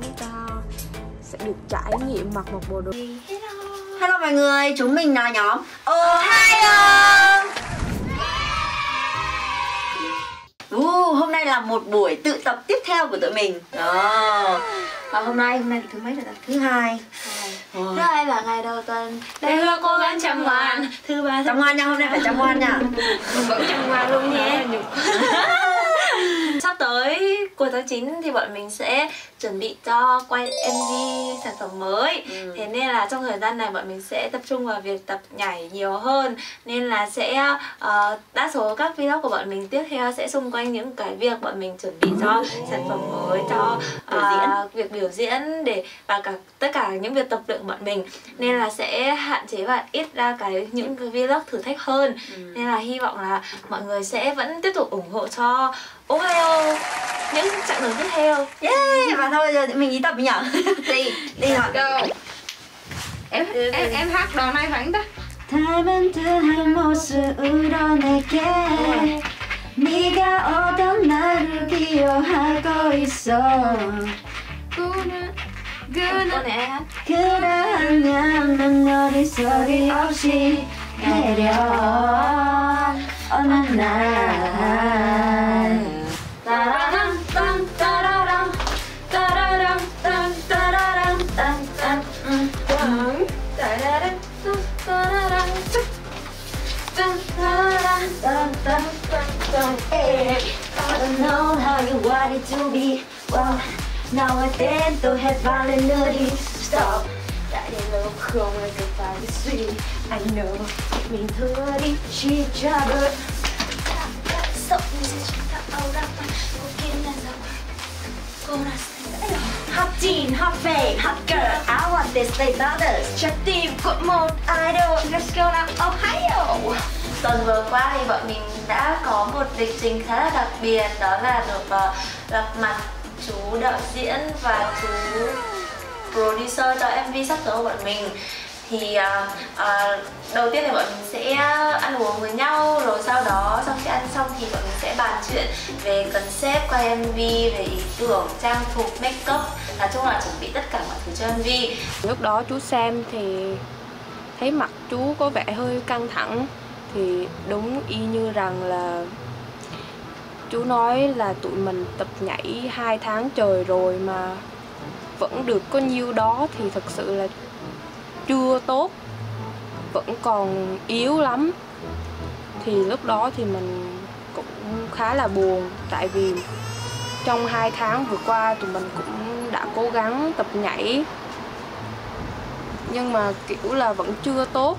chúng ta sẽ được trải nghiệm mặc một bộ đồ. Hello mọi người, chúng mình là nhóm Ohio. Uh, Hôm nay là một buổi tự tập tiếp theo của tụi mình. Đó. Và hôm nay, hôm nay thứ mấy rồi ta? Thứ hai. Thứ hai. Là ngày đầu tuần. Đây là cố gắng chăm ngoan. Thứ ba. Chăm ngoan nha, hôm nay phải chăm ngoan nha. Vẫn chăm ngoan luôn nhé Sắp tới cuối tháng 9 thì bọn mình sẽ chuẩn bị cho quay MV sản phẩm mới. Ừ. Thế nên là trong thời gian này bọn mình sẽ tập trung vào việc tập nhảy nhiều hơn. Nên là sẽ ờ, đa số các vlog của bọn mình tiếp theo sẽ xung quanh những cái việc bọn mình chuẩn bị cho sản phẩm mới Cho Biểu diễn. việc biểu diễn để và cả tất cả những việc tập luyện bọn mình. Nên là sẽ hạn chế và ít ra cái những cái vlog thử thách hơn. Nên là hy vọng là mọi người sẽ vẫn tiếp tục ủng hộ cho Ohio những chặng đường tiếp theo Yeah, và thôi giờ mình đi tập nhỉ Đi, đi thôi Go em, em, em hát đoạn này phải không ta? 닮은 듯한 모습으로 내게 네가 어떤 나를 기억하고 있어 Gonna, Cô gonna này ai hát? 그러면 난 너를 소리 없이 내려 어느 날 빨리 sweet I know mình thưa đi chỉ trouble sợ như sẽ chúng ta âu ra mà cô kia là sao cô là Hot teen, hot babe, hot girl. I want this like others trái tim của một idol let's go nào Ohio tuần vừa qua thì bọn mình đã có một lịch trình khá là đặc biệt đó là được ờ, gặp mặt chú đạo diễn và chú producer cho MV sắp tới của bọn mình. Thì uh, uh, đầu tiên thì bọn mình sẽ ăn uống với nhau rồi sau đó sau khi ăn xong thì bọn mình sẽ bàn chuyện về concept quay MV về ý tưởng trang phục make up nói chung là chuẩn bị tất cả mọi thứ cho MV Lúc đó chú xem thì thấy mặt chú có vẻ hơi căng thẳng thì đúng y như rằng là chú nói là tụi mình tập nhảy hai tháng trời rồi mà vẫn được có nhiêu đó thì thật sự là chưa tốt, vẫn còn yếu lắm. Thì lúc đó thì mình cũng khá là buồn, tại vì trong hai tháng vừa qua tụi mình cũng đã cố gắng tập nhảy, nhưng mà kiểu là vẫn chưa tốt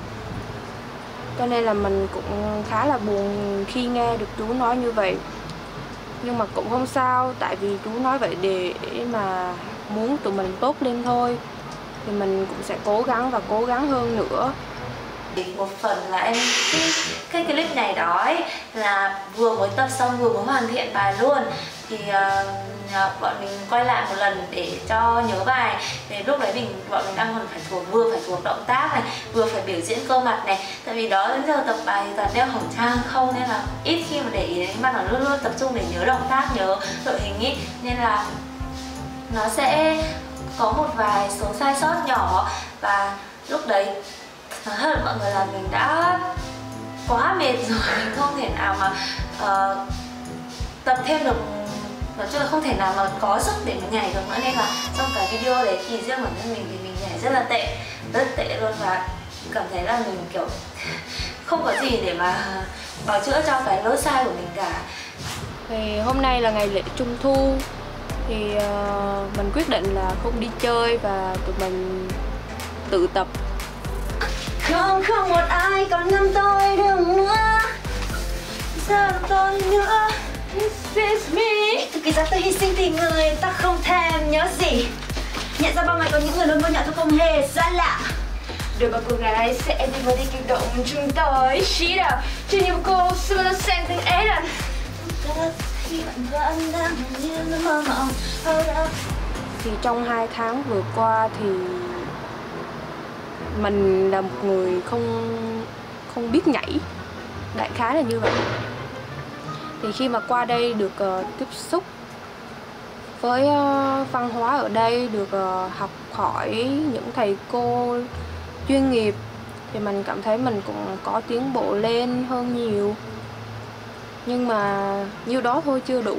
cho nên là mình cũng khá là buồn khi nghe được chú nói như vậy. Nhưng mà cũng không sao tại vì chú nói vậy để mà muốn tụi mình tốt lên thôi. Thì mình cũng sẽ cố gắng và cố gắng hơn nữa. Một phần là em cái, cái clip này đó ấy, là vừa mới tập xong vừa mới hoàn thiện bài luôn. Thì uh, Ờ, bọn mình quay lại một lần để cho nhớ bài. Thì lúc đấy mình bọn mình đang còn phải thuộc vừa phải thuộc động tác này vừa phải biểu diễn cơ mặt này. Tại vì đó đến giờ tập bài thì toàn đeo khẩu trang không nên là ít khi mà để ý đến mặt nó luôn luôn tập trung để nhớ động tác nhớ đội hình ý. Nên là nó sẽ có một vài số sai sót nhỏ. Và lúc đấy nói thật mọi người là mình đã quá mệt rồi. Mình không thể nào mà uh, tập thêm được nói chung là không thể nào mà có sức để mình nhảy được nữa nên là trong cái video đấy thì riêng bản thân mình thì mình nhảy rất là tệ rất tệ luôn. Và cảm thấy là mình kiểu không có gì để mà bảo chữa cho cái lỗi sai của mình cả. Thì hôm nay là ngày lễ trung thu thì ờ, mình quyết định là không đi chơi và tụi mình tự tập. Không không một ai còn ngăn tôi được nữa. Giờ tôi nữa me tôi hy sinh thì người ta không thèm nhớ gì. Nhận ra bao ngày có những người luôn vô nhận tôi không hề xa lạ. Đôi bà cô gái sẽ đi vào đi kích động chúng tôi. Chỉ là trên nhiều cô xưa nó xem tiếng ấy là thì trong hai tháng vừa qua thì mình là một người không không biết nhảy. Đại khái là như vậy. Thì khi mà qua đây được uh, tiếp xúc với ờ, văn hóa ở đây được ờ, học hỏi những thầy cô chuyên nghiệp thì mình cảm thấy mình cũng có tiến bộ lên hơn nhiều. Nhưng mà nhiêu đó thôi chưa đủ.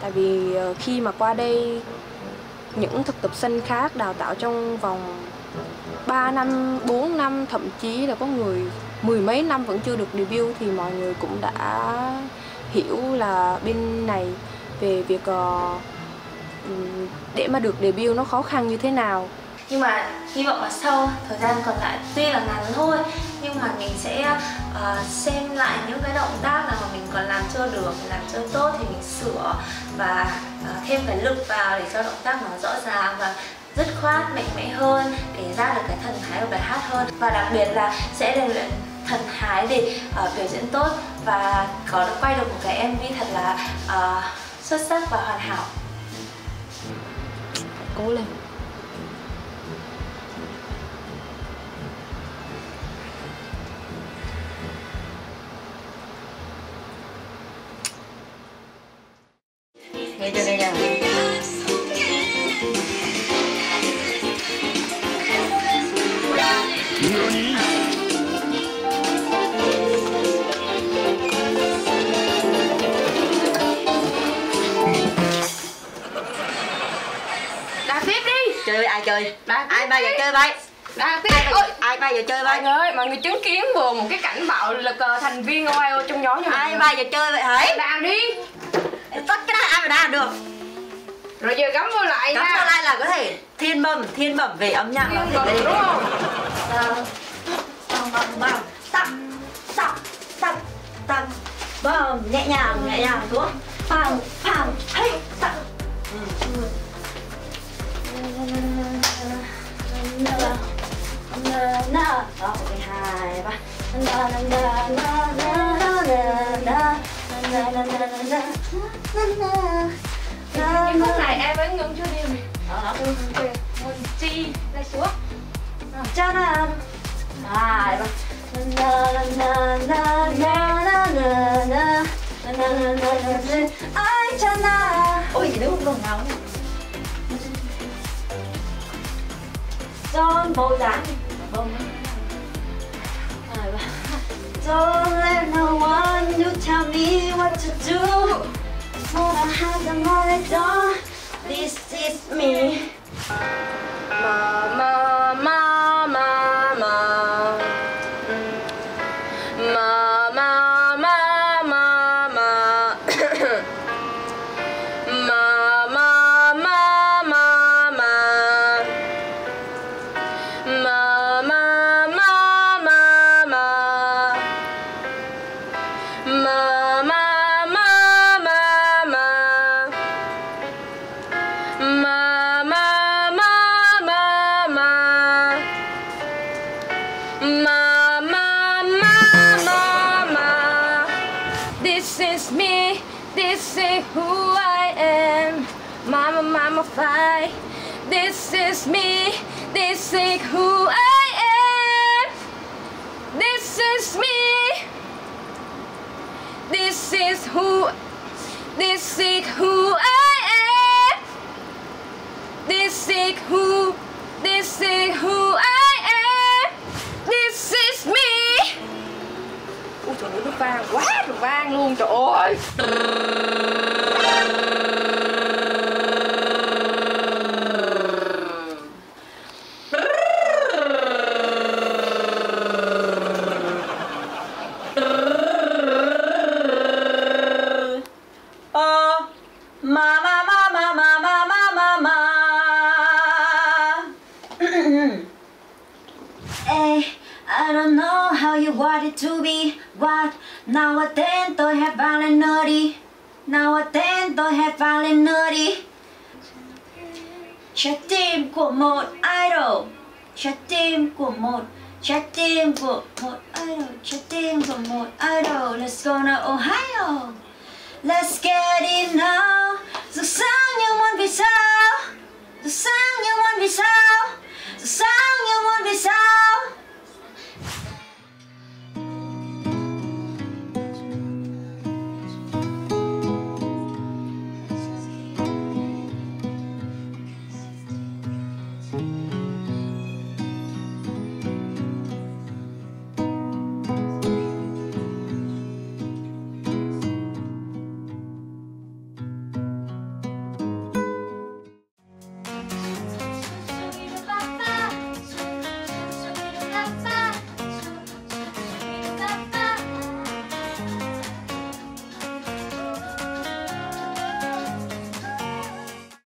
Tại vì ờ, khi mà qua đây những thực tập sinh khác đào tạo trong vòng 3 năm, 4 năm thậm chí là có người mười mấy năm vẫn chưa được debut thì mọi người cũng đã hiểu là bên này về việc uh, để mà được debut nó khó khăn như thế nào. Nhưng mà hy vọng là sau thời gian còn lại tuy là ngắn thôi nhưng mà mình sẽ uh, xem lại những cái động tác nào mà mình còn làm chưa được làm chưa tốt thì mình sửa và uh, thêm cái lực vào để cho động tác nó rõ ràng và dứt khoát mạnh mẽ hơn để ra được cái thần thái của bài hát hơn. Và đặc biệt là sẽ rèn luyện thần thái để uh, biểu diễn tốt và có được quay được một cái MV thật là uh, xuất sắc và hoàn hảo. Cố lên. Chơi ai chơi? Ai bao giờ chơi vậy? Ai giờ, ai bao giờ chơi vậy? Mọi người mọi người chứng kiến vừa một cái cảnh bạo lực uh, thành viên Ohio trong nhóm như ai bao giờ chơi vậy hả? Đạp đi. Tất cái đó ai mà đá được. Rồi giờ gắm vô lại cắm vào lại là có thể thiên bẩm thiên bẩm về âm nhạc. Là có thể đúng không? bầm bầm bầm tăng tăng tăng tăng bầm nhẹ nhàng nhẹ nhàng xuống phang phang hey tăng Nhưng khúc này em vẫn ngưng chưa đi này Đó, ngưng chưa Một chi, lại xuống Cha na Rồi, vâng Na na na na na na na Mozart. Don't let no one you tell me what to do. More I have the more I don't. This is me. Mama. This is me, this is who I am. Mama mama fight This is me, this is who I am. This is me This is who This is who I am. This is who This is who I am. This is me. Ui trời ơi nó vang quá rồi vang luôn trời ơi Mama, mama, mama, mama, mama. hey, eh, I don't know how you want it to be. What? Now I tend to have fallen naughty. Now I tend to have fallen naughty. Trái tim của một idol. Trái tim của một Trái tim của một idol. Trái tim của một idol. Let's go to Ohio. Let's get it now. The song you won't be so. The song you won't be so. The song you won't be so.